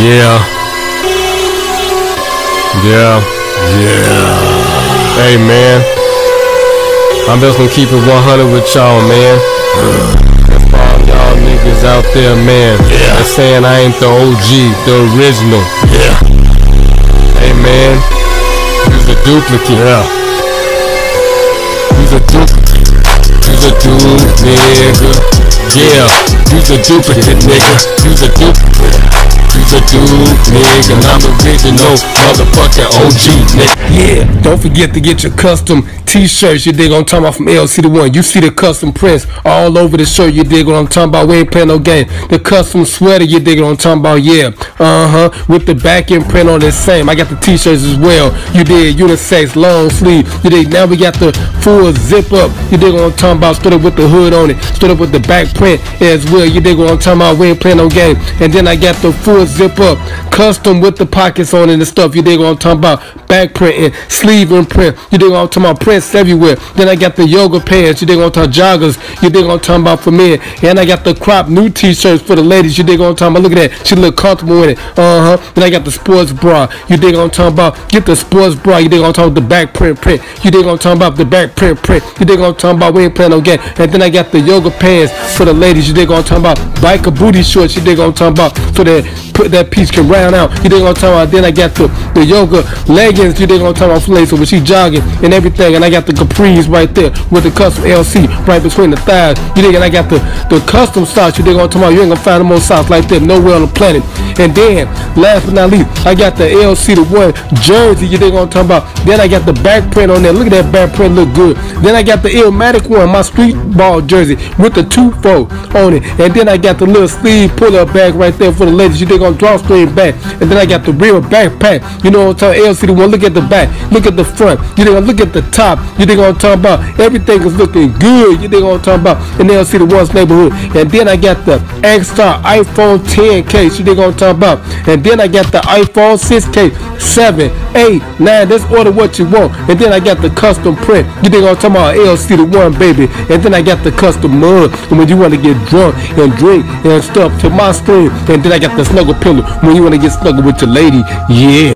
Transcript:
Yeah. Yeah. Yeah. Hey man. I'm just gonna keep it 100 with y'all, man. Y'all niggas out there, man. Yeah. That's saying I ain't the OG, the original. Yeah. Hey man. You's a duplicate. Yeah. You's a duplicate. You's a dude, nigga. Yeah. You's a duplicate, nigga. You's a duplicate. A dude, nigga. And I'm original, motherfucking OG, Yeah. Don't forget to get your custom t-shirts, you dig I'm talking about from LC the one. You see the custom prints all over the shirt, you dig what I'm talking about. We ain't playing no game. The custom sweater, you dig what I'm talking about. Yeah. Uh-huh. With the back end print on the same. I got the t-shirts as well. You did unisex, long sleeve. You dig now we got the full zip up. You dig what I'm talking about. Stood up with the hood on it. Stood up with the back print as well. You dig what I'm talking about. We ain't playing no game. And then I got the full zip up. Custom with the pockets on it and stuff. You dig what I'm talking about. Back print and sleeve and print. You dig I'm talking about. Prints everywhere. Then I got the yoga pants. You dig I'm talking. Joggers. You dig I'm talking about for men. And I got the crop new t-shirts for the ladies. You dig I'm talking about. Look at that. She look comfortable in it. Uh huh. Then I got the sports bra. You dig I'm talking about. Get the sports bra. You dig I'm talking about. The back print print. You dig I'm talking about. The back print print. You dig I'm talking about. We ain't playing no game. And then I got the yoga pants for the ladies. You dig I'm talking about. Biker booty shorts. You dig I'm talking about. So that put that piece can round out. You dig I'm talking about. Then I got the the yoga leggings. You dig what I'm talking about. For but she jogging and everything. And I got the capris right there with the custom LC right between the thighs. You dig? And I got the the custom socks. You dig gonna talk about. You ain't gonna find no more socks like that nowhere on the planet. And then last but not least, I got the LC the one jersey. You dig gonna talk about. Then I got the back print on there. Look at that back print. Look good. Then I got the Illmatic one, my street ball jersey with the two fold on it. And then I got the little sleeve pull up bag right there for the ladies. You dig on drawstring back. And then I got the real backpack. You know what I'm talking LC the one. Look at the back. Look at the front. You dig look at the top. You what I'm talking about. Everything is looking good. You what I'm talking about. And they'll see the one's neighborhood. And then I got the X-Star iPhone 10 case. You what I'm talking about. And then I got the iPhone 6 case. 7, 8, 9. Let's order what you want. And then I got the custom print. You what I'm talking about. LC the one, baby. And then I got the custom mug. When you want to get drunk and drink and stuff to my screen. And then I got the snuggle pillow when you want to get snuggle with your lady. Yeah.